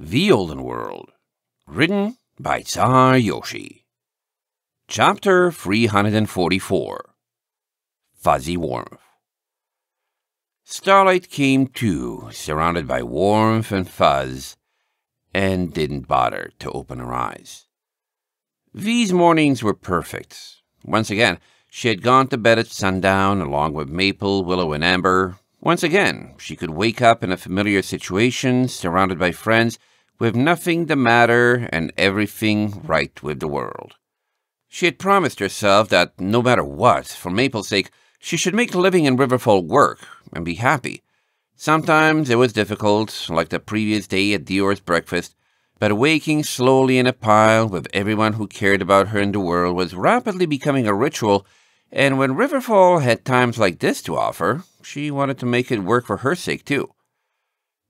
The Olden World, written by Czar Yoshi. Chapter 344 Fuzzy Warmth. Starlight came to, surrounded by warmth and fuzz, and didn't bother to open her eyes. These mornings were perfect. Once again, she had gone to bed at sundown along with Maple, Willow, and Amber. Once again, she could wake up in a familiar situation, surrounded by friends, with nothing the matter and everything right with the world. She had promised herself that no matter what, for Maple's sake, she should make living in Riverfall work and be happy. Sometimes it was difficult, like the previous day at Dior's breakfast, but waking slowly in a pile with everyone who cared about her in the world was rapidly becoming a ritual, and when Riverfall had times like this to offer, she wanted to make it work for her sake too.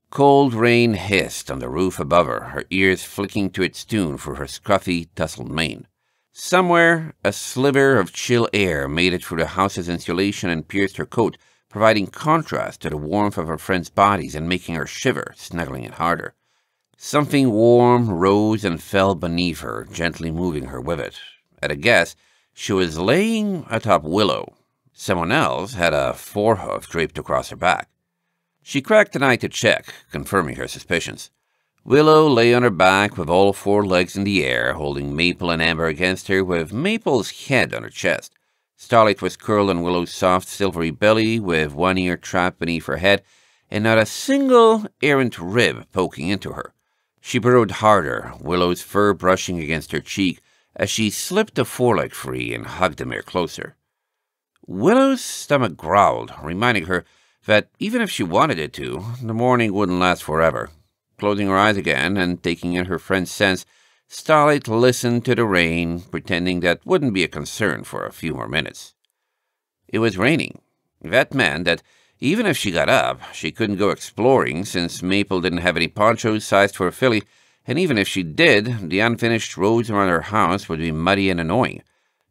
Cold rain hissed on the roof above her, her ears flicking to its tune through her scruffy, tousled mane. Somewhere, a sliver of chill air made it through the house's insulation and pierced her coat, providing contrast to the warmth of her friends' bodies and making her shiver, snuggling it harder. Something warm rose and fell beneath her, gently moving her with it. At a guess, she was laying atop Willow. Someone else had a forehoof draped across her back. She cracked an eye to check, confirming her suspicions. Willow lay on her back with all four legs in the air, holding Maple and Amber against her, with Maple's head on her chest. Starlight was curled on Willow's soft, silvery belly, with one ear trapped beneath her head, and not a single errant rib poking into her. She burrowed harder, Willow's fur brushing against her cheek, as she slipped the foreleg free and hugged the mare closer. Willow's stomach growled, reminding her that even if she wanted it to, the morning wouldn't last forever. Closing her eyes again and taking in her friend's sense, Starlight listened to the rain, pretending that wouldn't be a concern for a few more minutes. It was raining. That meant that even if she got up, she couldn't go exploring since Maple didn't have any ponchos sized for a filly, and even if she did, the unfinished roads around her house would be muddy and annoying.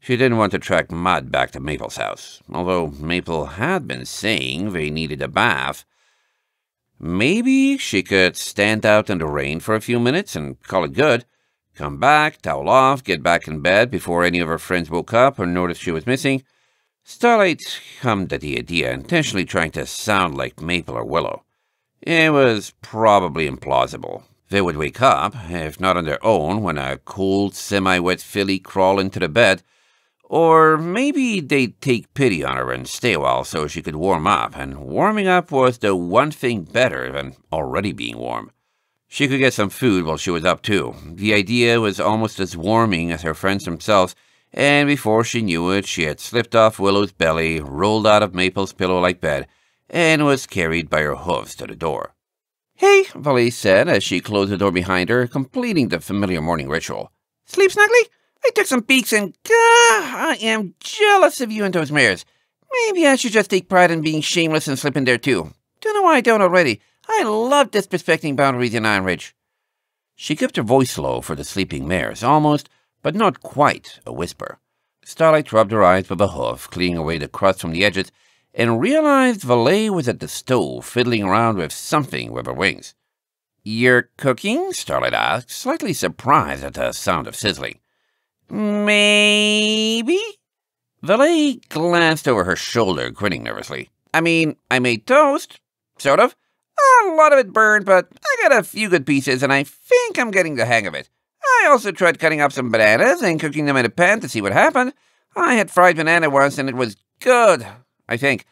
She didn't want to track mud back to Maple's house, although Maple had been saying they needed a bath. Maybe she could stand out in the rain for a few minutes and call it good, come back, towel off, get back in bed before any of her friends woke up or noticed she was missing. Starlight hummed at the idea, intentionally trying to sound like Maple or Willow. It was probably implausible. They would wake up, if not on their own, when a cold, semi-wet filly crawled into the bed, or maybe they'd take pity on her and stay a while so she could warm up, and warming up was the one thing better than already being warm. She could get some food while she was up, too. The idea was almost as warming as her friends themselves, and before she knew it, she had slipped off Willow's belly, rolled out of Maple's pillow-like bed, and was carried by her hooves to the door. Hey, Valet said as she closed the door behind her, completing the familiar morning ritual. Sleep snugly? I took some peeks and, gah, I am jealous of you and those mares. Maybe I should just take pride in being shameless and slip in there too. Don't know why I don't already. I love disrespecting boundaries in Iron Ridge. She kept her voice low for the sleeping mares, almost, but not quite, a whisper. Starlight rubbed her eyes with a hoof, cleaning away the crust from the edges, and realized Valet was at the stove, fiddling around with something with her wings. You're cooking? Starlight asked, slightly surprised at the sound of sizzling. Maybe? Valet glanced over her shoulder, grinning nervously. I mean, I made toast. Sort of. A lot of it burned, but I got a few good pieces, and I think I'm getting the hang of it. I also tried cutting up some bananas and cooking them in a pan to see what happened. I had fried banana once, and it was good, I think.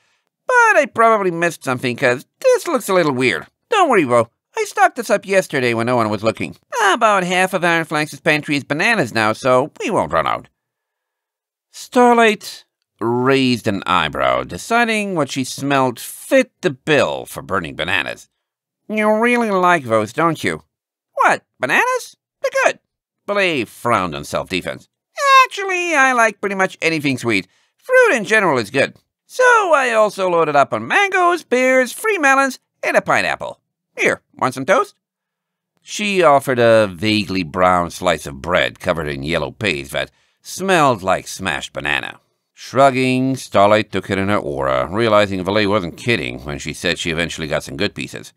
But I probably missed something, because this looks a little weird. Don't worry, Bo. I stocked this up yesterday when no one was looking. About half of Ironflanks's pantry is bananas now, so we won't run out. Starlight raised an eyebrow, deciding what she smelled fit the bill for burning bananas. You really like those, don't you? What, bananas? They're good. Valet frowned on self-defense. Actually, I like pretty much anything sweet. Fruit in general is good. So I also loaded up on mangoes, pears, free melons, and a pineapple. Here, want some toast? She offered a vaguely brown slice of bread covered in yellow paste that smelled like smashed banana. Shrugging, Starlight took it in her aura, realizing Valet wasn't kidding when she said she eventually got some good pieces.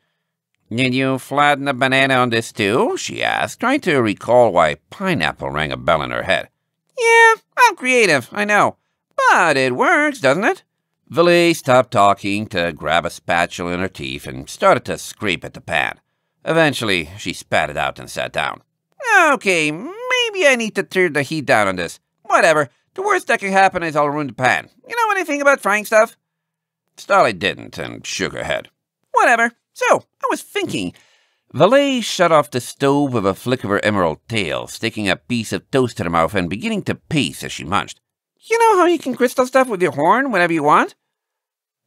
Did you flatten the banana on this too? she asked, trying to recall why pineapple rang a bell in her head. Yeah, I'm creative, I know. But it works, doesn't it? Valet stopped talking to grab a spatula in her teeth and started to scrape at the pan. Eventually, she spat it out and sat down. Okay, maybe I need to turn the heat down on this. Whatever. The worst that can happen is I'll ruin the pan. You know anything about frying stuff? Starlight didn't and shook her head. Whatever. So, I was thinking. Valet shut off the stove with a flick of her emerald tail, sticking a piece of toast to her mouth and beginning to pace as she munched. You know how you can crystal stuff with your horn whenever you want?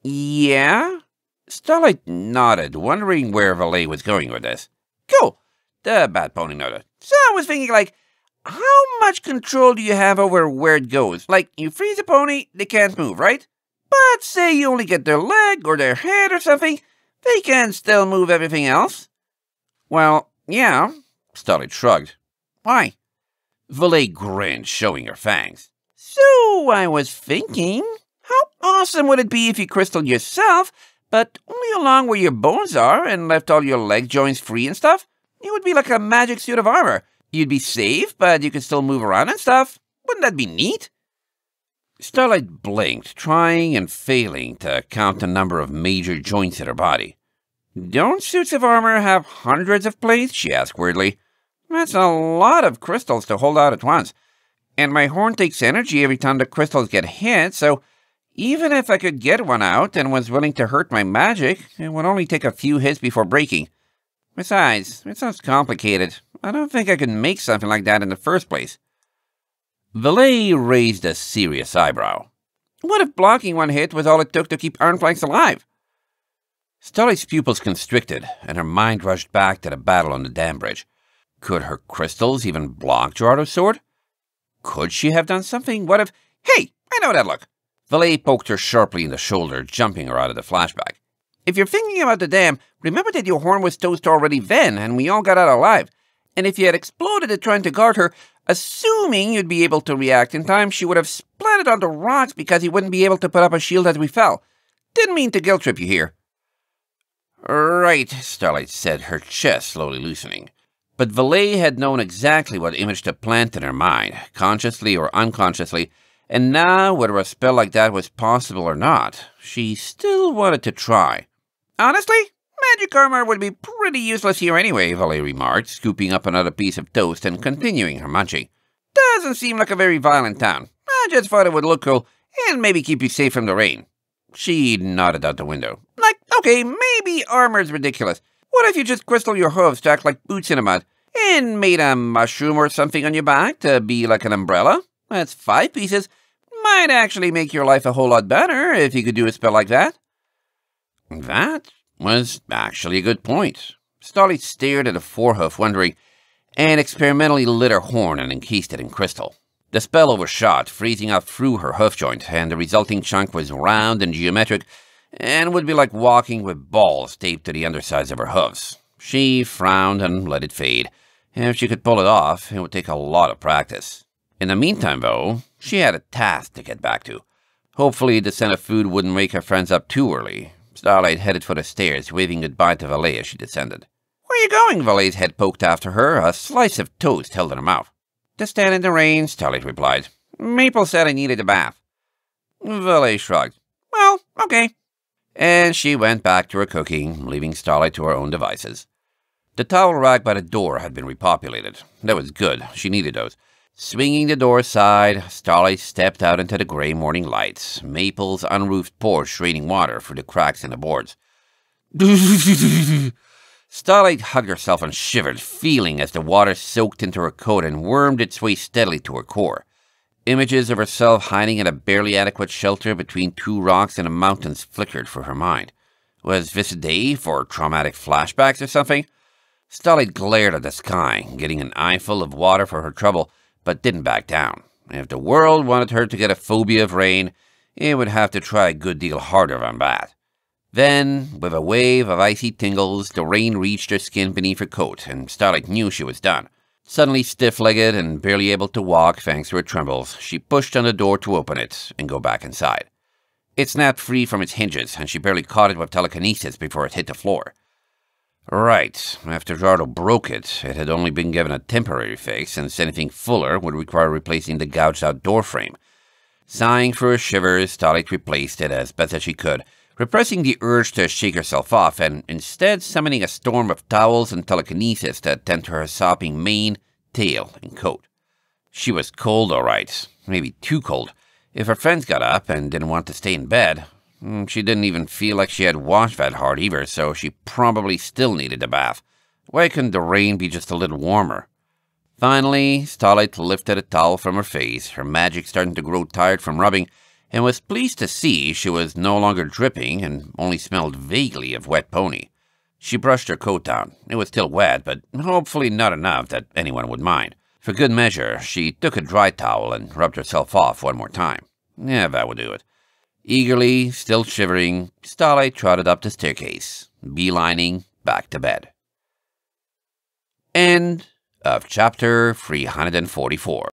Yeah? Starlight nodded, wondering where Valet was going with this. Cool. The bat pony nodded. So I was thinking, like, how much control do you have over where it goes? Like, you freeze a pony, they can't move, right? But say you only get their leg or their head or something, they can still move everything else. Well, yeah, Starlight shrugged. Why? Valet grinned, showing her fangs. So I was thinking, how awesome would it be if you crystalled yourself, but only along where your bones are and left all your leg joints free and stuff? It would be like a magic suit of armor. You'd be safe, but you could still move around and stuff. Wouldn't that be neat? Starlight blinked, trying and failing to count the number of major joints in her body. Don't suits of armor have hundreds of plates? she asked weirdly. That's a lot of crystals to hold out at once and my horn takes energy every time the crystals get hit, so even if I could get one out and was willing to hurt my magic, it would only take a few hits before breaking. Besides, it sounds complicated. I don't think I could make something like that in the first place. Valet raised a serious eyebrow. What if blocking one hit was all it took to keep Ironflanks alive? Starlight's pupils constricted, and her mind rushed back to the battle on the dam bridge. Could her crystals even block Gerardo's sword? Could she have done something? What if... Hey, I know that look. Valet poked her sharply in the shoulder, jumping her out of the flashback. If you're thinking about the dam, remember that your horn was toast already then, and we all got out alive. And if you had exploded it trying to guard her, assuming you'd be able to react in time, she would have splattered onto rocks because he wouldn't be able to put up a shield as we fell. Didn't mean to guilt trip you here. Right, Starlight said, her chest slowly loosening. But Valet had known exactly what image to plant in her mind, consciously or unconsciously, and now, whether a spell like that was possible or not, she still wanted to try. Honestly, magic armor would be pretty useless here anyway, Valet remarked, scooping up another piece of toast and continuing her munching. Doesn't seem like a very violent town. I just thought it would look cool and maybe keep you safe from the rain. She nodded out the window. Like, okay, maybe armor's ridiculous, what if you just crystal your hooves to act like boots in a mud, and made a mushroom or something on your back to be like an umbrella? That's five pieces. Might actually make your life a whole lot better if you could do a spell like that. That was actually a good point. Starlight stared at a forehoof, wondering, and experimentally lit her horn and encased it in crystal. The spell overshot, freezing out through her hoof joint, and the resulting chunk was round and geometric, and would be like walking with balls taped to the undersides of her hoofs. She frowned and let it fade. If she could pull it off, it would take a lot of practice. In the meantime, though, she had a task to get back to. Hopefully, the scent of food wouldn't wake her friends up too early. Starlight headed for the stairs, waving goodbye to Valet as she descended. Where are you going? Valet's head poked after her, a slice of toast held in her mouth. To stand in the rain, Starlight replied. Maple said I needed a bath. Valet shrugged. Well, okay and she went back to her cooking, leaving Starlight to her own devices. The towel rack by the door had been repopulated. That was good. She needed those. Swinging the door aside, Starlight stepped out into the gray morning light, Maple's unroofed porch raining water through the cracks in the boards. Starlight hugged herself and shivered, feeling as the water soaked into her coat and wormed its way steadily to her core. Images of herself hiding in a barely adequate shelter between two rocks in the mountains flickered through her mind. Was this a day for traumatic flashbacks or something? Starlight glared at the sky, getting an eyeful of water for her trouble, but didn't back down. If the world wanted her to get a phobia of rain, it would have to try a good deal harder than that. Then, with a wave of icy tingles, the rain reached her skin beneath her coat, and Starlight knew she was done. Suddenly stiff legged and barely able to walk thanks to her trembles, she pushed on the door to open it and go back inside. It snapped free from its hinges, and she barely caught it with telekinesis before it hit the floor. Right. After Jardo broke it, it had only been given a temporary fix, since anything fuller would require replacing the gouged out door frame. Sighing for a shiver, Starlight replaced it as best as she could, repressing the urge to shake herself off and instead summoning a storm of towels and telekinesis to attend to her sopping mane, tail, and coat. She was cold, all right, maybe too cold. If her friends got up and didn't want to stay in bed, Mm, she didn't even feel like she had washed that hard either, so she probably still needed a bath. Why couldn't the rain be just a little warmer? Finally, Starlight lifted a towel from her face, her magic starting to grow tired from rubbing, and was pleased to see she was no longer dripping and only smelled vaguely of wet pony. She brushed her coat down. It was still wet, but hopefully not enough that anyone would mind. For good measure, she took a dry towel and rubbed herself off one more time. Yeah, that would do it. Eagerly, still shivering, Starlight trotted up the staircase, beelining back to bed. End of chapter 344.